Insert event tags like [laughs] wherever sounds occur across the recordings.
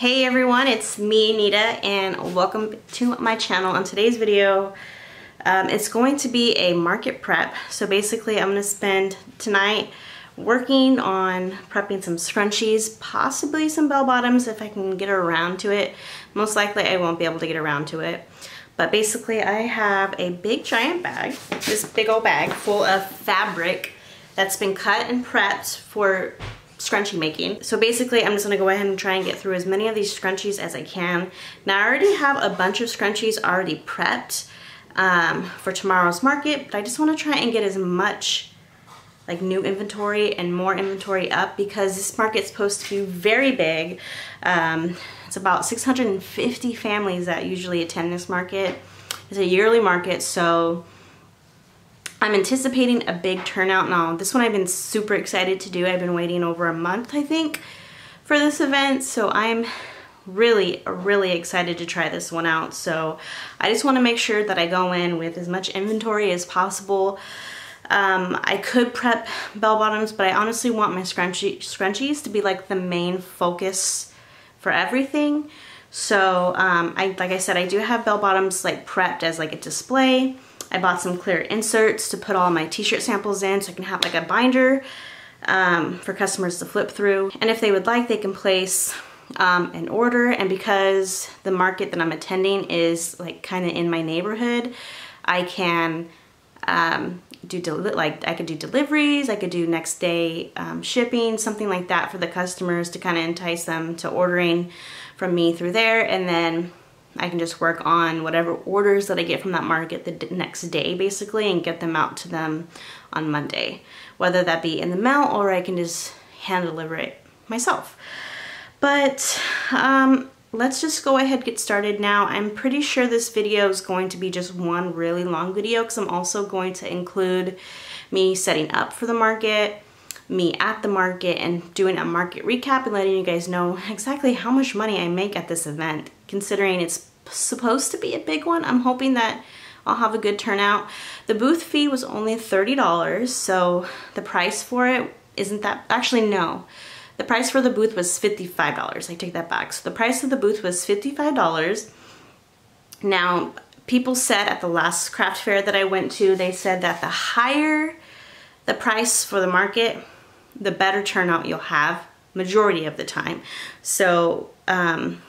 Hey everyone, it's me, Neita, and welcome to my channel. On today's video, um, it's going to be a market prep. So basically, I'm going to spend tonight working on prepping some scrunchies, possibly some bell bottoms if I can get around to it. Most likely, I won't be able to get around to it. But basically, I have a big giant bag, this big old bag full of fabric that's been cut and prepped for scrunchie making. So basically I'm just gonna go ahead and try and get through as many of these scrunchies as I can. Now I already have a bunch of scrunchies already prepped um, for tomorrow's market, but I just wanna try and get as much like new inventory and more inventory up because this market's supposed to be very big. Um, it's about 650 families that usually attend this market. It's a yearly market, so I'm anticipating a big turnout now. This one I've been super excited to do. I've been waiting over a month, I think, for this event. So I'm really, really excited to try this one out. So I just want to make sure that I go in with as much inventory as possible. Um, I could prep bell bottoms, but I honestly want my scrunchie, scrunchies to be like the main focus for everything. So um, I, like I said, I do have bell bottoms like prepped as like a display. I bought some clear inserts to put all my t-shirt samples in so I can have like a binder um, for customers to flip through. And if they would like, they can place um, an order. And because the market that I'm attending is like kind of in my neighborhood, I can um, do like I could do deliveries, I could do next day um, shipping, something like that for the customers to kind of entice them to ordering from me through there. And then I can just work on whatever orders that I get from that market the next day basically and get them out to them on Monday. Whether that be in the mail or I can just hand deliver it myself. But um, let's just go ahead get started now. I'm pretty sure this video is going to be just one really long video because I'm also going to include me setting up for the market, me at the market and doing a market recap and letting you guys know exactly how much money I make at this event considering it's supposed to be a big one. I'm hoping that I'll have a good turnout. The booth fee was only $30, so the price for it isn't that, actually no. The price for the booth was $55. I take that back. So the price of the booth was $55. Now, people said at the last craft fair that I went to, they said that the higher the price for the market, the better turnout you'll have majority of the time. So um,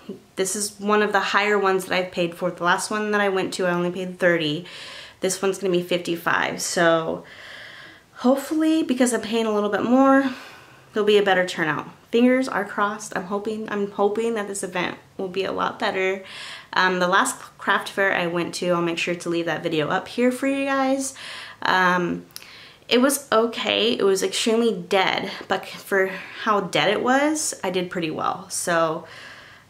this is one of the higher ones that I've paid for. The last one that I went to, I only paid 30. This one's gonna be 55. So hopefully, because I'm paying a little bit more, there'll be a better turnout. Fingers are crossed. I'm hoping, I'm hoping that this event will be a lot better. Um, the last craft fair I went to, I'll make sure to leave that video up here for you guys. Um, it was okay. It was extremely dead, but for how dead it was, I did pretty well. So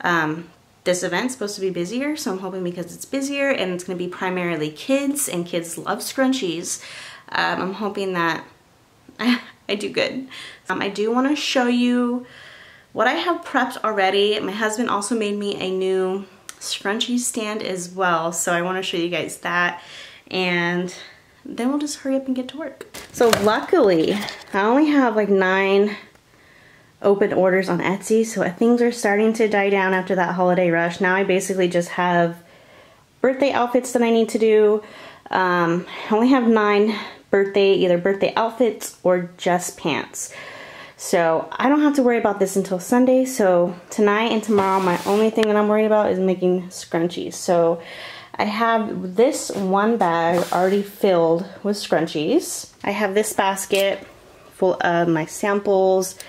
um, this event's supposed to be busier, so I'm hoping because it's busier and it's going to be primarily kids, and kids love scrunchies, um, I'm hoping that [laughs] I, do good. Um, I do want to show you what I have prepped already. My husband also made me a new scrunchie stand as well, so I want to show you guys that. And then we'll just hurry up and get to work. So luckily, I only have like nine open orders on Etsy, so things are starting to die down after that holiday rush. Now I basically just have birthday outfits that I need to do. Um, I only have nine birthday, either birthday outfits or just pants. So I don't have to worry about this until Sunday. So tonight and tomorrow, my only thing that I'm worried about is making scrunchies. So I have this one bag already filled with scrunchies. I have this basket full of my samples.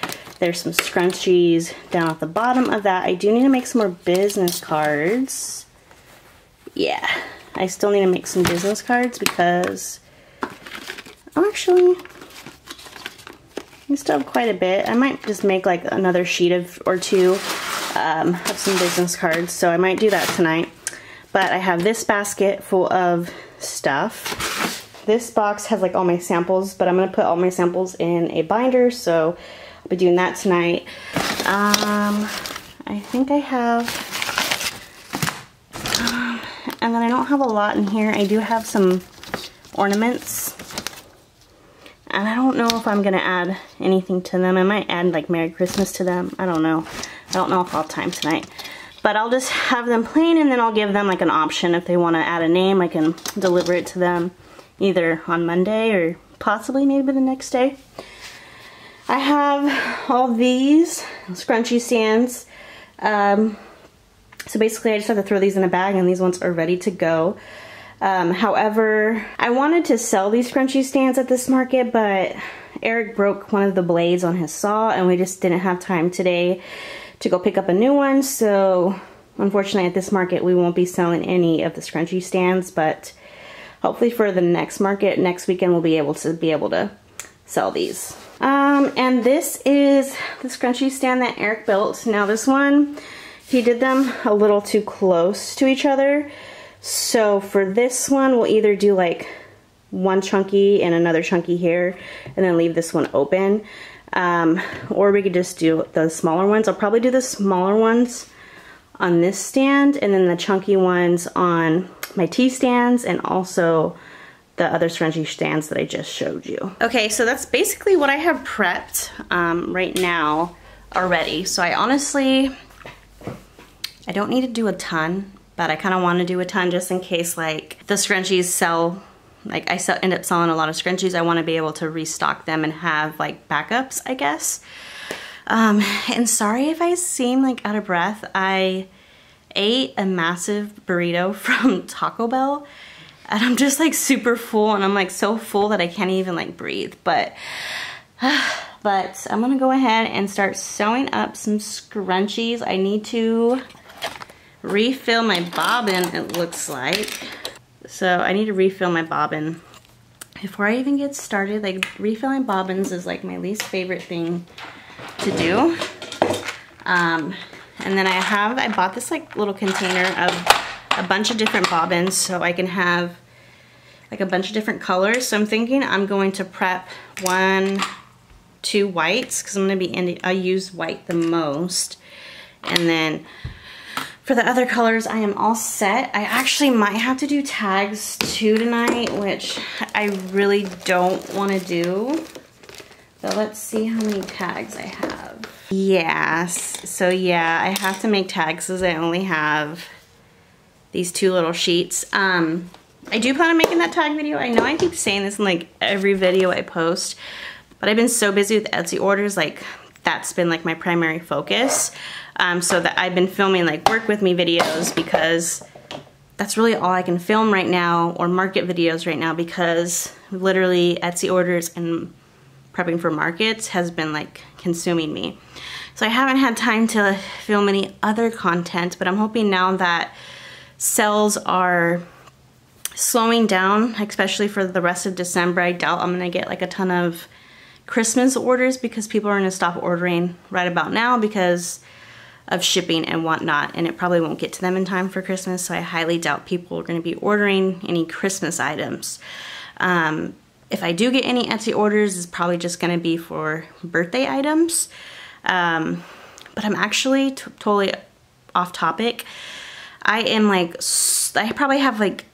There's some scrunchies down at the bottom of that. I do need to make some more business cards. Yeah, I still need to make some business cards because actually I still have quite a bit. I might just make like another sheet of or two um, of some business cards. So I might do that tonight. But I have this basket full of stuff. This box has like all my samples, but I'm gonna put all my samples in a binder, so I'll be doing that tonight. Um, I think I have, um, and then I don't have a lot in here. I do have some ornaments. And I don't know if I'm gonna add anything to them. I might add like Merry Christmas to them. I don't know. I don't know if I'll have time tonight. But I'll just have them plain and then I'll give them like an option. If they want to add a name, I can deliver it to them either on Monday or possibly maybe the next day. I have all these scrunchie stands. Um, so basically I just have to throw these in a bag and these ones are ready to go. Um, however, I wanted to sell these scrunchie stands at this market, but Eric broke one of the blades on his saw and we just didn't have time today to go pick up a new one. So unfortunately at this market, we won't be selling any of the scrunchie stands, but hopefully for the next market, next weekend, we'll be able to be able to sell these. Um, and this is the scrunchie stand that Eric built. Now this one, he did them a little too close to each other. So for this one, we'll either do like one chunky and another chunky here and then leave this one open. Um, or we could just do the smaller ones. I'll probably do the smaller ones on this stand and then the chunky ones on my tea stands and also the other scrunchie stands that I just showed you. Okay, so that's basically what I have prepped um, right now already. So I honestly, I don't need to do a ton but I kind of want to do a ton just in case like the scrunchies sell like I sell, end up selling a lot of scrunchies I want to be able to restock them and have like backups I guess um, and sorry if I seem like out of breath I ate a massive burrito [laughs] from Taco Bell and I'm just like super full and I'm like so full that I can't even like breathe but [sighs] but I'm gonna go ahead and start sewing up some scrunchies I need to refill my bobbin, it looks like. So I need to refill my bobbin. Before I even get started, like refilling bobbins is like my least favorite thing to do. Um, and then I have, I bought this like little container of a bunch of different bobbins so I can have like a bunch of different colors. So I'm thinking I'm going to prep one, two whites because I'm going to be, in, I use white the most. And then for the other colors, I am all set. I actually might have to do tags too tonight, which I really don't want to do. So let's see how many tags I have. Yes, so yeah, I have to make tags because I only have these two little sheets. Um, I do plan on making that tag video. I know I keep saying this in like every video I post, but I've been so busy with Etsy orders, like that's been like my primary focus. Um, so that I've been filming like work with me videos because that's really all I can film right now or market videos right now because literally Etsy orders and prepping for markets has been like consuming me. So I haven't had time to film any other content, but I'm hoping now that sales are slowing down, especially for the rest of December. I doubt I'm gonna get like a ton of Christmas orders because people are gonna stop ordering right about now because of shipping and whatnot and it probably won't get to them in time for Christmas so I highly doubt people are going to be ordering any Christmas items. Um, if I do get any Etsy orders it's probably just going to be for birthday items um, but I'm actually totally off topic. I am like I probably have like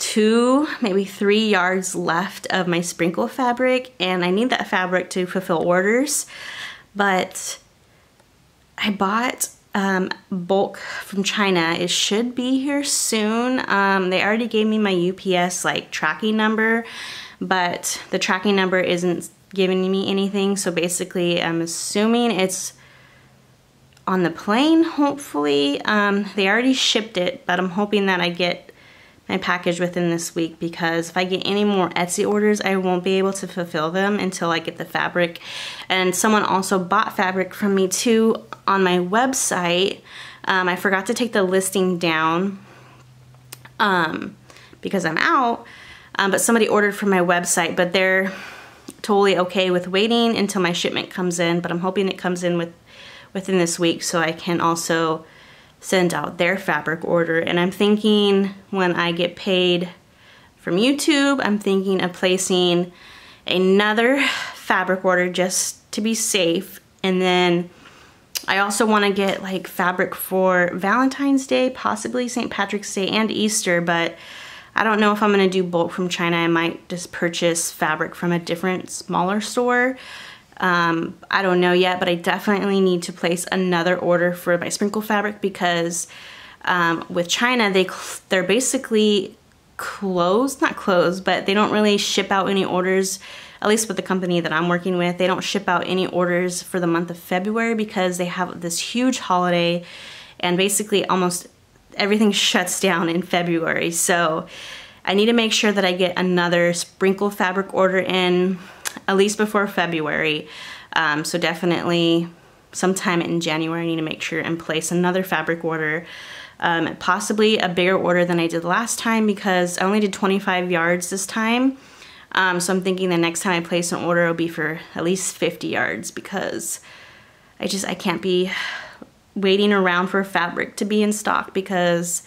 two maybe three yards left of my sprinkle fabric and I need that fabric to fulfill orders but I bought um, bulk from China. It should be here soon. Um, they already gave me my UPS like tracking number, but the tracking number isn't giving me anything. So basically I'm assuming it's on the plane, hopefully. Um, they already shipped it, but I'm hoping that I get my package within this week because if I get any more Etsy orders, I won't be able to fulfill them until I get the fabric. And someone also bought fabric from me too on my website. Um, I forgot to take the listing down um, because I'm out, um, but somebody ordered from my website, but they're totally okay with waiting until my shipment comes in, but I'm hoping it comes in with within this week so I can also send out their fabric order. And I'm thinking when I get paid from YouTube, I'm thinking of placing another fabric order just to be safe. And then I also want to get like fabric for Valentine's Day, possibly St. Patrick's Day and Easter, but I don't know if I'm going to do bulk from China. I might just purchase fabric from a different smaller store Um, I don't know yet, but I definitely need to place another order for my sprinkle fabric because um, with China, they they're basically closed, not closed, but they don't really ship out any orders, at least with the company that I'm working with. They don't ship out any orders for the month of February because they have this huge holiday and basically almost everything [laughs] shuts down in February. So I need to make sure that I get another sprinkle fabric order in at least before February. Um, so definitely sometime in January I need to make sure and place another fabric order. Um, possibly a bigger order than I did last time because I only did 25 yards this time. Um, so I'm thinking the next time I place an order will be for at least 50 yards because I just, I can't be waiting around for fabric to be in stock because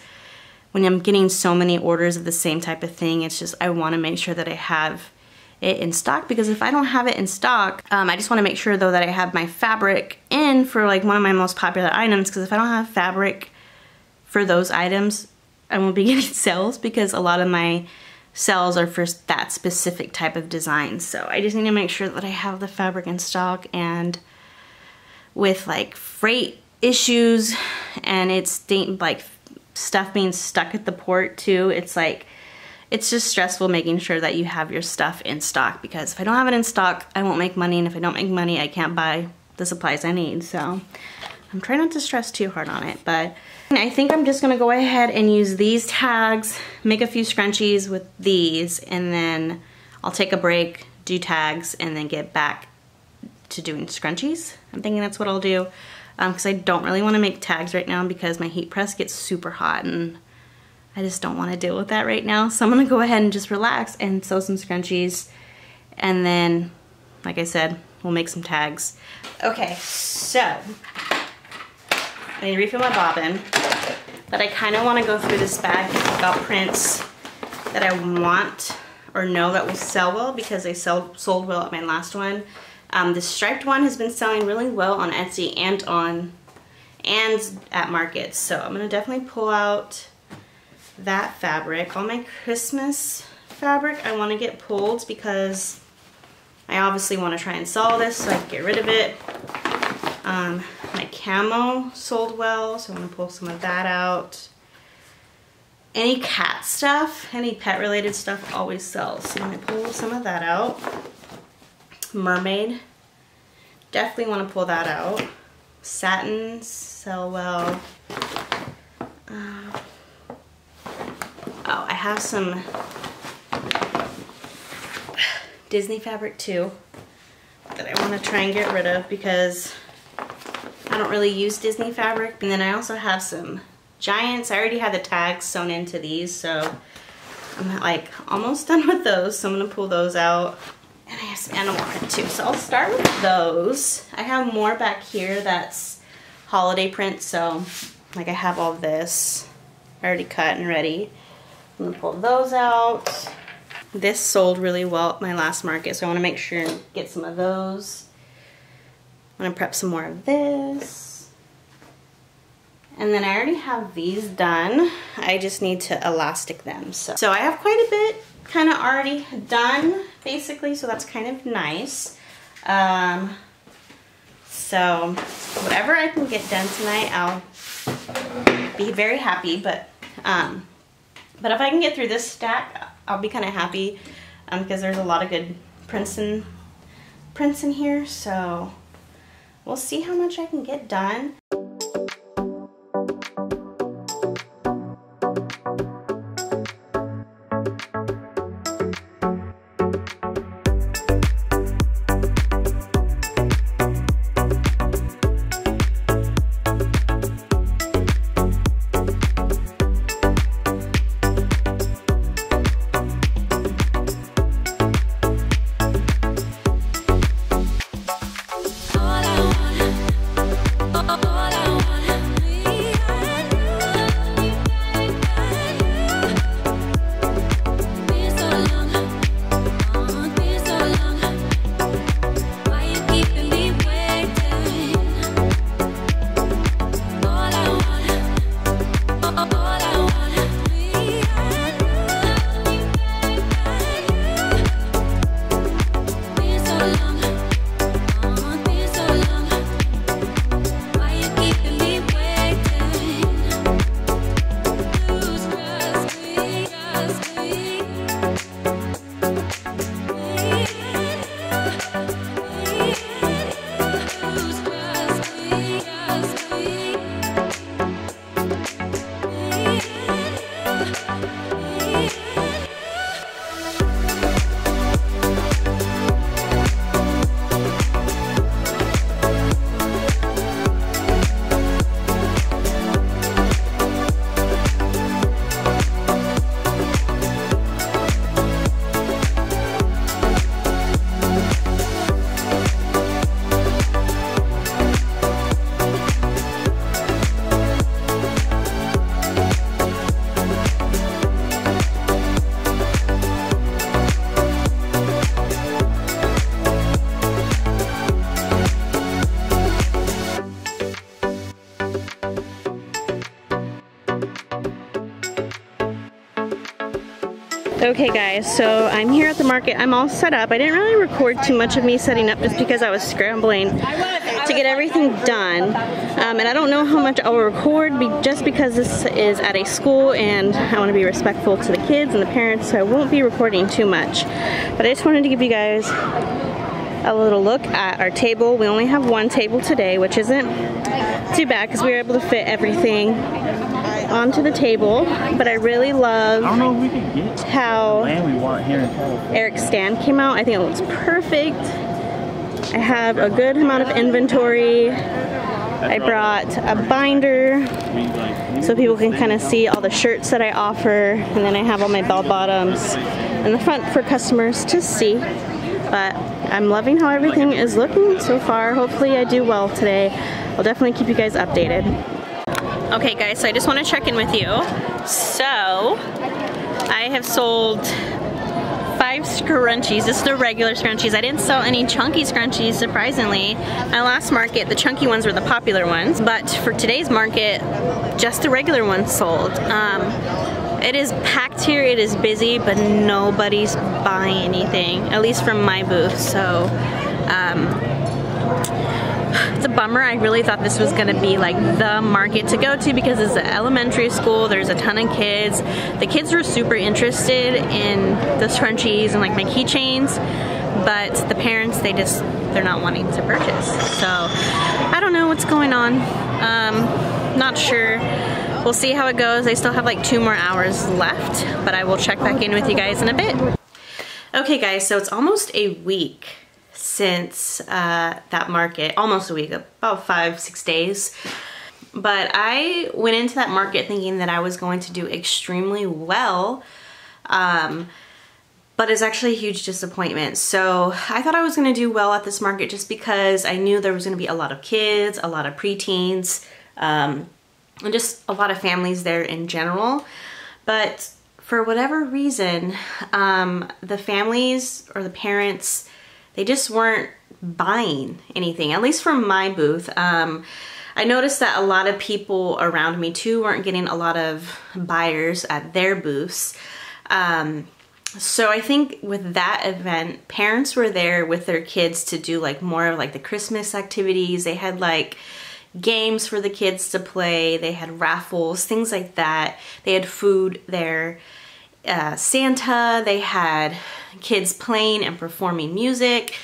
when I'm getting so many orders of the same type of thing, it's just, I wanna make sure that I have it in stock because if I don't have it in stock, um, I just wanna make sure though that I have my fabric in for like one of my most popular items because if I don't have fabric for those items, I won't be [laughs] getting sales because a lot of my sales are for that specific type of design. So I just need to make sure that I have the fabric in stock and with like freight issues and it's like stuff being stuck at the port too, it's like, it's just stressful making sure that you have your stuff in stock because if I don't have it in stock, I won't make money and if I don't make money, I can't buy the supplies I need. So I'm trying not to stress too hard on it, but I think I'm just gonna go ahead and use these tags, make a few scrunchies with these, and then I'll take a break, do tags, and then get back to doing scrunchies. I'm thinking that's what I'll do because um, I don't really want to make tags right now because my heat press gets super hot and I just don't want to deal with that right now. So I'm going to go ahead and just relax and sew some scrunchies and then, like I said, we'll make some tags. Okay, so I need to refill my bobbin, but I kind of want to go through this bag about prints that I want or know that will sell well because they sell, sold well at my last one. Um, the striped one has been selling really well on Etsy and on and at markets. So I'm going to definitely pull out that fabric. All my Christmas fabric I want to get pulled because I obviously want to try and sell this so I can get rid of it. Um, my camo sold well, so I'm gonna pull some of that out. Any cat stuff, any pet related stuff always sells. So I'm gonna pull some of that out. Mermaid, definitely wanna pull that out. Satins sell well. Uh, oh, I have some Disney fabric too that I want to try and get rid of because I don't really use Disney fabric. And then I also have some Giants. I already have the tags sewn into these, so I'm like almost [laughs] done with those. So I'm gonna pull those out. And I have some animal print too. So I'll start with those. I have more back here that's holiday print. So like I have all this already cut and ready. I'm gonna pull those out. This sold really well at my last market, so I wanna make sure and get some of those. I'm gonna prep some more of this. And then I already have these done. I just need to elastic them. So, so I have quite a bit kind of already done basically, so that's kind of nice. Um, so whatever I can get done tonight, I'll be very happy, but um, but if I can get through this stack, I'll be kind of happy um, because there's a lot of good prints in, prints in here, so We'll see how much I can get done. Okay guys, so I'm here at the market. I'm all set up. I didn't really record too much of me setting up just because I was scrambling to get everything done. Um, and I don't know how much I'll record just because this is at a school and I want to be respectful to the kids and the parents so I won't be recording too much. But I just wanted to give you guys a little look at our table. We only have one table today, which isn't too bad because we were able to fit everything onto the table. But I really love I how Eric's stand came out. I think it looks perfect. I have a good amount of inventory. I brought a binder so people can kind of see all the shirts that I offer. And then I have all my bell bottoms in the front for customers to see. But I'm loving how everything is looking so far. Hopefully I do well today. I'll definitely keep you guys updated. Okay guys, so I just want to check in with you. So, I have sold five scrunchies. This is the regular scrunchies. I didn't sell any chunky scrunchies, surprisingly. My last market, the chunky ones were the popular ones, but for today's market, just the regular ones sold. Um, it is packed here, it is busy, but nobody's buying anything, at least from my booth, so um, bummer. I really thought this was gonna be like the market to go to because it's an elementary school, there's a ton of kids. The kids were super interested in the scrunchies and like my keychains, but the parents, they just, they're not wanting to purchase. So I don't know what's going on. Um, not sure. We'll see how it goes. I still have like two more hours left, but I will check back in with you guys in a bit. Okay guys, so it's almost a week since uh, that market, almost a week, about five, six days. But I went into that market thinking that I was going to do extremely well. Um, but it's actually a huge disappointment. So I thought I was gonna do well at this market just because I knew there was gonna be a lot of kids, a lot of preteens, um, and just a lot of families there in general. But for whatever reason, um, the families or the parents, they just weren't buying anything, at least from my booth. Um, I noticed that a lot of people around me too weren't getting a lot of buyers at their booths. Um, so I think with that event, parents were there with their kids to do like more of like the Christmas activities. They had like games for the kids to play. They had raffles, things like that. They had food there. Uh, Santa, they had kids playing and performing music.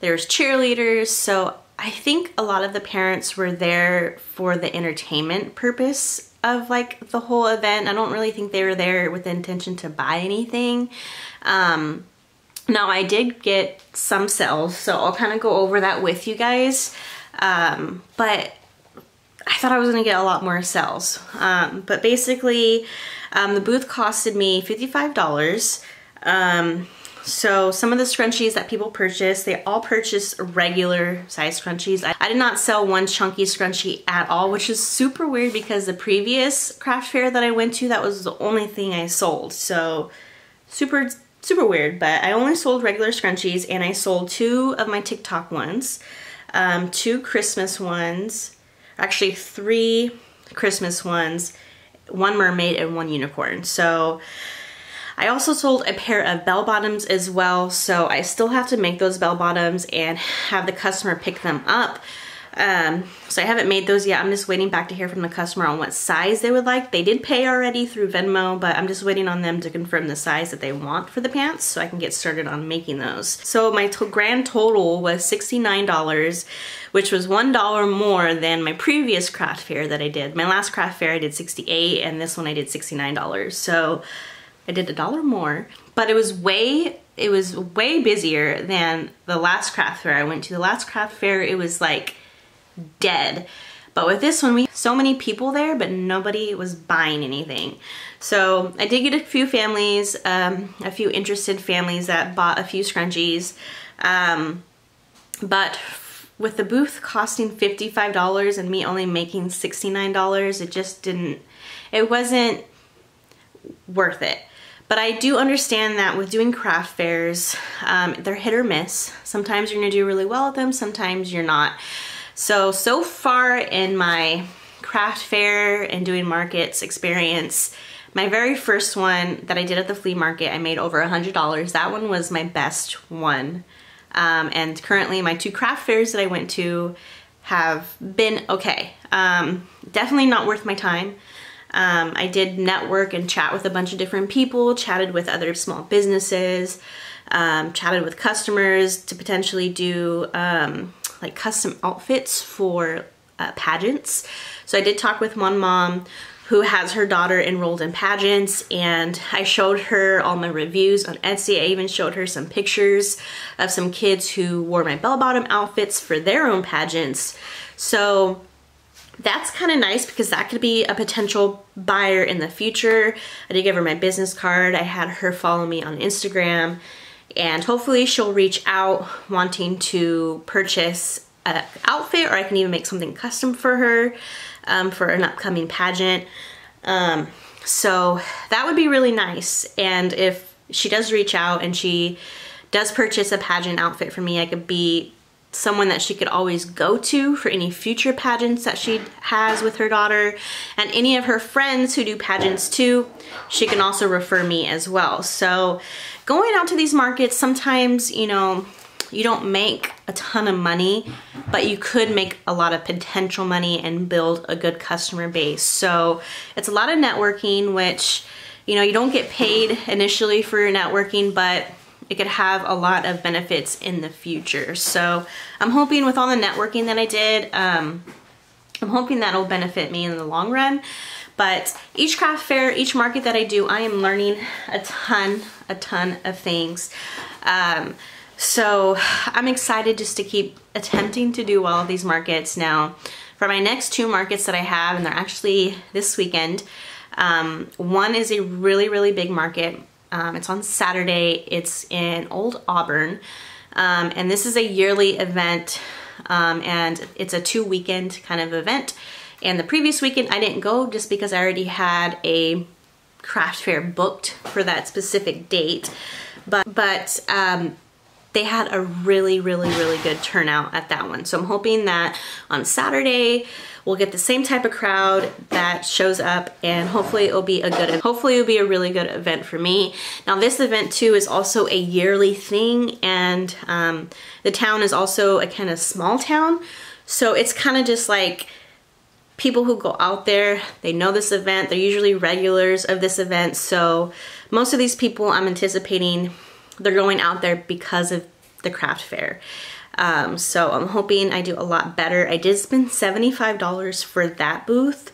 There's cheerleaders. So I think a lot of the parents were there for the entertainment purpose of like the whole event. I don't really think they were there with the intention to buy anything. Um, now I did get some sales, so I'll kind of go over that with you guys. Um, but I thought I was gonna get a lot more sales. Um, but basically, um, the booth costed me $55. Um, so some of the scrunchies that people purchased, they all purchased regular size scrunchies. I, I, did not sell one chunky scrunchie at all, which is super weird because the previous craft fair that I went to, that was the only thing I sold. So super, super weird, but I only sold regular scrunchies and I sold two of my TikTok ones, um, two Christmas ones, actually three Christmas ones, one mermaid and one unicorn. So I also sold a pair of bell bottoms as well. So I still have to make those bell bottoms and have the customer pick them up. Um, so I haven't made those yet. I'm just waiting back to hear from the customer on what size they would like. They did pay already through Venmo, but I'm just waiting on them to confirm the size that they want for the pants so I can get started on making those. So my grand total was $69, which was $1 more than my previous craft fair that I did. My last craft fair I did 68 and this one I did $69. So I did a dollar more, but it was way it was way busier than the last craft fair I went to. The last craft fair, it was like dead. But with this one, we so many people there, but nobody was buying anything. So I did get a few families, um, a few interested families that bought a few scrunchies. Um, but with the booth costing $55 and me only making $69, it just didn't, it wasn't worth it. But I do understand that with doing craft fairs, um, they're hit or miss. Sometimes you're gonna do really well at them, sometimes you're not. So, so far in my craft fair and doing markets experience, My very first one that I did at the flea market, I made over a $100. That one was my best one. Um, and currently my two craft fairs that I went to have been okay. Um, definitely not worth my time. Um, I did network and chat with a bunch of different people, chatted with other small businesses, um, chatted with customers to potentially do um, like custom outfits for uh, pageants. So I did talk with one mom who has her daughter enrolled in pageants and I showed her all my reviews on Etsy. I even showed her some pictures of some kids who wore my bell-bottom outfits for their own pageants. So that's kind of nice because that could be a potential buyer in the future. I did give her my business card. I had her follow me on Instagram and hopefully she'll reach out wanting to purchase an outfit or I can even make something custom for her um, for an upcoming pageant. Um, so that would be really nice. And if she does reach out and she does purchase a pageant outfit for me, I could be someone that she could always go to for any future pageants that she has with her daughter and any of her friends who do pageants too she can also refer me as well so going out to these markets sometimes you know you don't make a ton of money, but you could make a lot of potential money and build a good customer base. So it's a lot of networking, which, you know, you don't get paid initially for your networking, but it could have a lot of benefits in the future. So I'm hoping with all the networking that I did, um, I'm hoping that'll benefit me in the long run. But each craft fair, each market that I do, I am learning a ton, a ton of things. Um, so I'm excited just to keep attempting to do well at these markets. Now, for my next two markets that I have, and they're actually this weekend, um, one is a really, really big market. Um, it's on Saturday. It's in Old Auburn. Um, and this is a yearly event um, and it's a two weekend kind of event. And the previous weekend I didn't go just because I already had a craft fair booked for that specific date. But, but um, they had a really, really, really good turnout at that one. So I'm hoping that on Saturday, we'll get the same type of crowd that shows up and hopefully it'll be a good, hopefully it'll be a really good event for me. Now this event too is also a yearly thing and um, the town is also a kind of small town. So it's kind of just like people who go out there, they know this event, they're usually regulars of this event. So most of these people I'm anticipating they're going out there because of the craft fair. Um, so I'm hoping I do a lot better. I did spend $75 for that booth.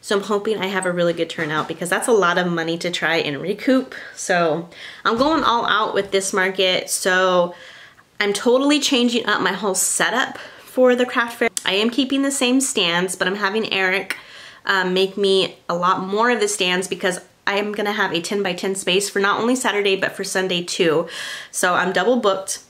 So I'm hoping I have a really good turnout because that's a lot of money to try and recoup. So I'm going all out with this market. So I'm totally changing up my whole setup for the craft fair. I am keeping the same stands, but I'm having Eric um, make me a lot more of the stands because I'm gonna have a 10 by 10 space for not only Saturday, but for Sunday too. So I'm double booked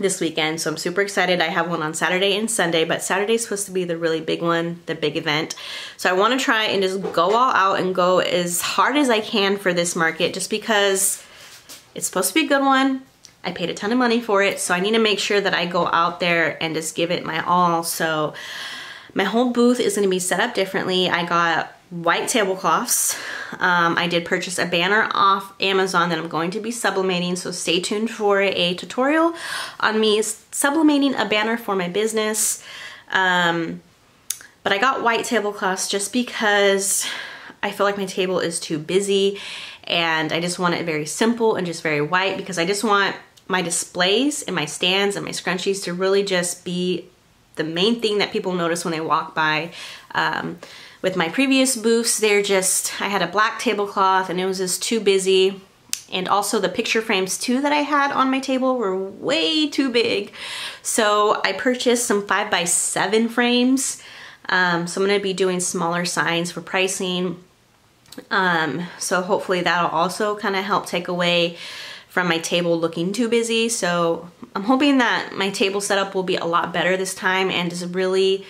this weekend, so I'm super excited. I have one on Saturday and Sunday, but Saturday's supposed to be the really big one, the big event. So I wanna try and just go all out and go as hard as I can for this market, just because it's supposed to be a good one. I paid a ton of money for it, so I need to make sure that I go out there and just give it my all. So my whole booth is gonna be set up differently. I got white tablecloths. Um, I did purchase a banner off Amazon that I'm going to be sublimating, so stay tuned for a tutorial on me sublimating a banner for my business. Um, but I got white tablecloths just because I feel like my table is too busy and I just want it very simple and just very white because I just want my displays and my stands and my scrunchies to really just be the main thing that people notice when they walk by. Um, with my previous booths, they're just, I had a black tablecloth and it was just too busy. And also the picture frames too that I had on my table were way too big. So I purchased some five by seven frames. Um, so I'm gonna be doing smaller signs for pricing. Um, so hopefully that'll also kind of help take away from my table looking too busy. So I'm hoping that my table setup will be a lot better this time and is really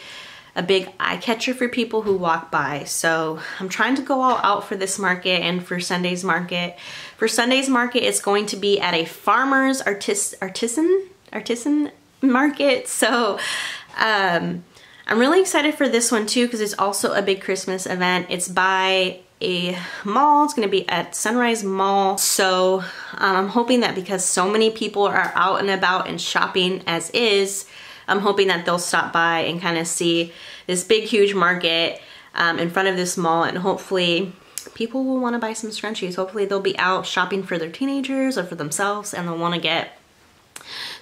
a big eye catcher for people who walk by. So I'm trying to go all out for this market and for Sunday's market. For Sunday's market, it's going to be at a farmer's artis artisan, artisan market. [laughs] So um, I'm really excited for this one too because it's also a big Christmas event. It's by a mall. It's to be at Sunrise Mall. So um, I'm hoping that because so many people are out and about and shopping as is, I'm hoping that they'll stop by and kind of see this big, huge market um, in front of this mall and hopefully people will want to buy some scrunchies. Hopefully they'll be out shopping for their teenagers or for themselves and they'll want to get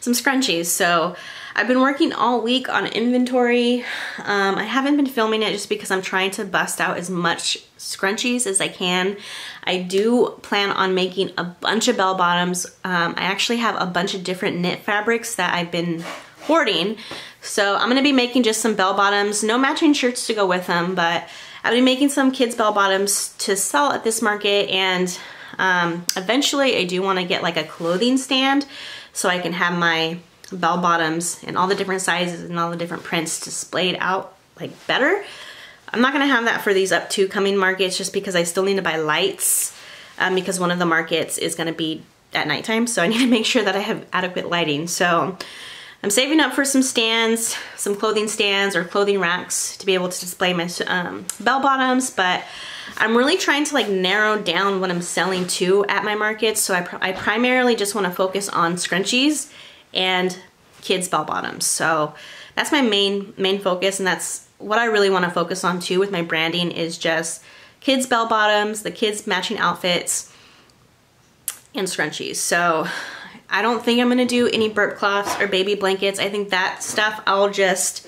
some scrunchies. So I've been working all week on inventory. Um, I haven't been filming it just because I'm trying to bust out as much scrunchies as I can. I do plan on making a bunch of bell bottoms. Um, I actually have a bunch of different knit fabrics that I've been hoarding. So I'm gonna be making just some bell bottoms, no matching shirts to go with them, but I'll be making some kids bell bottoms to sell at this market and um, eventually I do wanna get like a clothing stand so I can have my bell bottoms and all the different sizes and all the different prints displayed out like better. I'm not gonna have that for these up to coming markets just because I still need to buy lights um, because one of the markets is gonna be at nighttime so I need to make sure that I have adequate lighting. So I'm saving up for some stands, some clothing stands or clothing racks to be able to display my um, bell bottoms, but I'm really trying to like narrow down what I'm selling to at my markets. So I, pr I primarily just wanna focus on scrunchies and kids bell bottoms. So that's my main, main focus and that's what I really wanna focus on too with my branding is just kids bell bottoms, the kids matching outfits, and scrunchies. So I don't think I'm gonna do any burp cloths or baby blankets. I think that stuff I'll just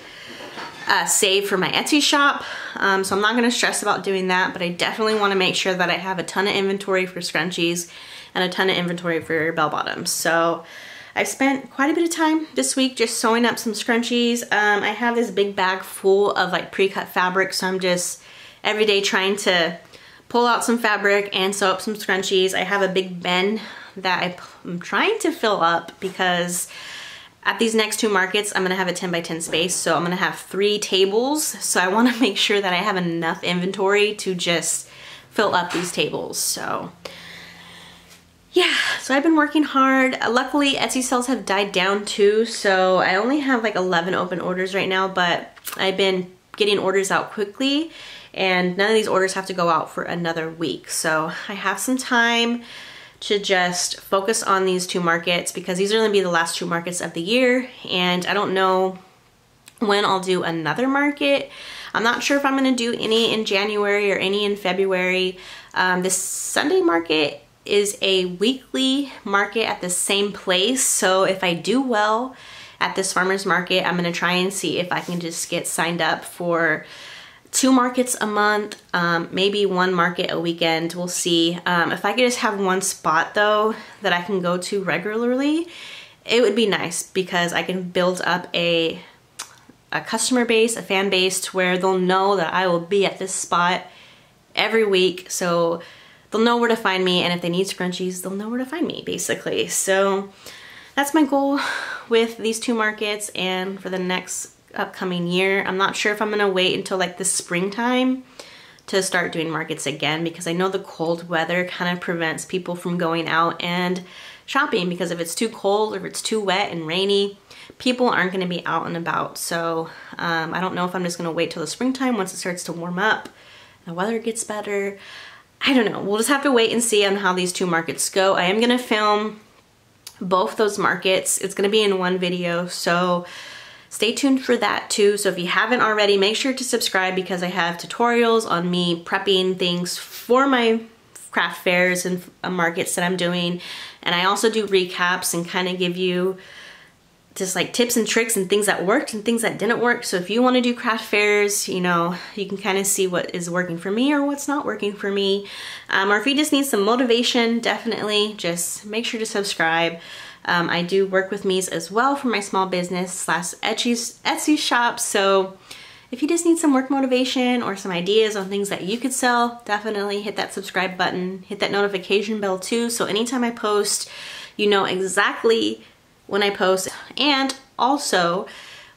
uh, save for my Etsy shop. Um, so I'm not gonna stress about doing that, but I definitely wanna make sure that I have a ton of inventory for scrunchies and a ton of inventory for bell bottoms. So I've spent quite a bit of time this week just sewing up some scrunchies. Um, I have this big bag full of like pre-cut fabric, so I'm just every day trying to pull out some fabric and sew up some scrunchies. I have a big bin that I'm trying to fill up because at these next two markets, I'm gonna have a 10 by 10 space, so I'm gonna have three tables. So I wanna [laughs] make sure that I have enough inventory to just fill up these tables. So yeah, so I've been working hard. Luckily, Etsy sales have died down too, so I only have like 11 open orders right now, but I've been getting orders out quickly and none of these orders have to go out for another week. So I have some time to just focus on these two markets because these are gonna be the last two markets of the year and I don't know when I'll do another market. I'm not sure if I'm gonna do any in January or any in February. Um, this Sunday market is a weekly market at the same place. So if I do well at this farmer's market, I'm gonna try and see if I can just get signed up for two markets a month, um, maybe one market a weekend, we'll see. Um, if I could just have one spot though that I can go to regularly, it would be nice because I can build up a, a customer base, a fan base to where they'll know that I will be at this spot every week. So they'll know where to find me and if they need scrunchies, they'll know where to find me basically. So that's my goal with these two markets and for the next upcoming year. I'm not sure if I'm gonna wait until like the springtime to start doing markets again because I know the cold weather kind of prevents people from going out and shopping because if it's too cold or if it's too wet and rainy, people aren't gonna be out and about. So um, I don't know if I'm just gonna wait till the springtime once it starts to warm up, the weather gets better. I don't know, we'll just have to wait and see on how these two markets go. I am gonna film both those markets. It's gonna be in one video, so Stay tuned for that too. So if you haven't already, make sure to subscribe because I have tutorials on me prepping things for my craft fairs and uh, markets that I'm doing. And I also do recaps and kind of give you just like tips and tricks and things that worked and things that didn't work. So if you want to do craft fairs, you know, you can kind of see what is working for me or what's not working for me. Um, or if you just need some motivation, definitely just make sure to subscribe. Um, I do work with me's as well for my small business slash Etsy shop. So if you just need some work motivation or some ideas on things that you could sell, definitely hit that subscribe button, hit that notification bell too. So anytime I post, you know exactly when I post. And also,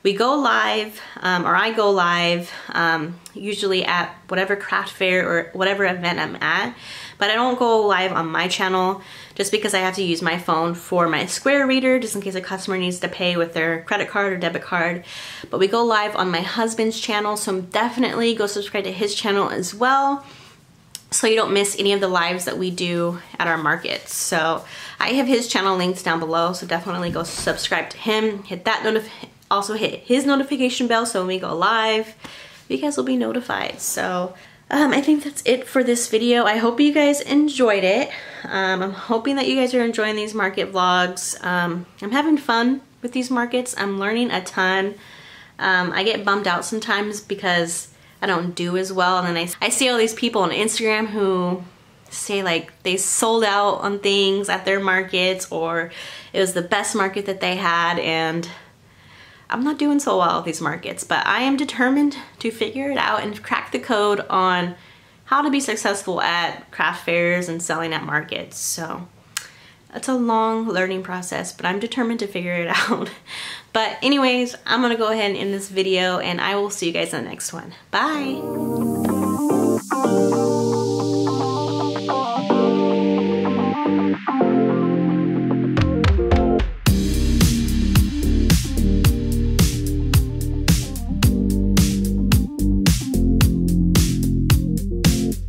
we go live, um, or I go live, um, usually at whatever craft fair or whatever event I'm at. But I don't go live on my channel just because I have to use my phone for my Square reader, just in case a customer needs to pay with their credit card or debit card. But we go live on my husband's channel, so definitely go subscribe to his channel as well so you don't miss any of the lives that we do at our markets. So I have his channel linked down below, so definitely go subscribe to him, hit that notification, also hit his notification bell so when we go live, you guys will be notified. So um, I think that's it for this video. I hope you guys enjoyed it. Um, I'm hoping that you guys are enjoying these market vlogs. Um, I'm having fun with these markets. I'm learning a ton. Um, I get bummed out sometimes because I don't do as well. And then I, I see all these people on Instagram who say like they sold out on things at their markets or it was the best market that they had and I'm not doing so well at these markets, but I am determined to figure it out and crack the code on how to be successful at craft fairs and selling at markets. So it's a long learning process, but I'm determined to figure it [laughs] out. But anyways, I'm gonna go ahead and end this video and I will see you guys in the next one. Bye!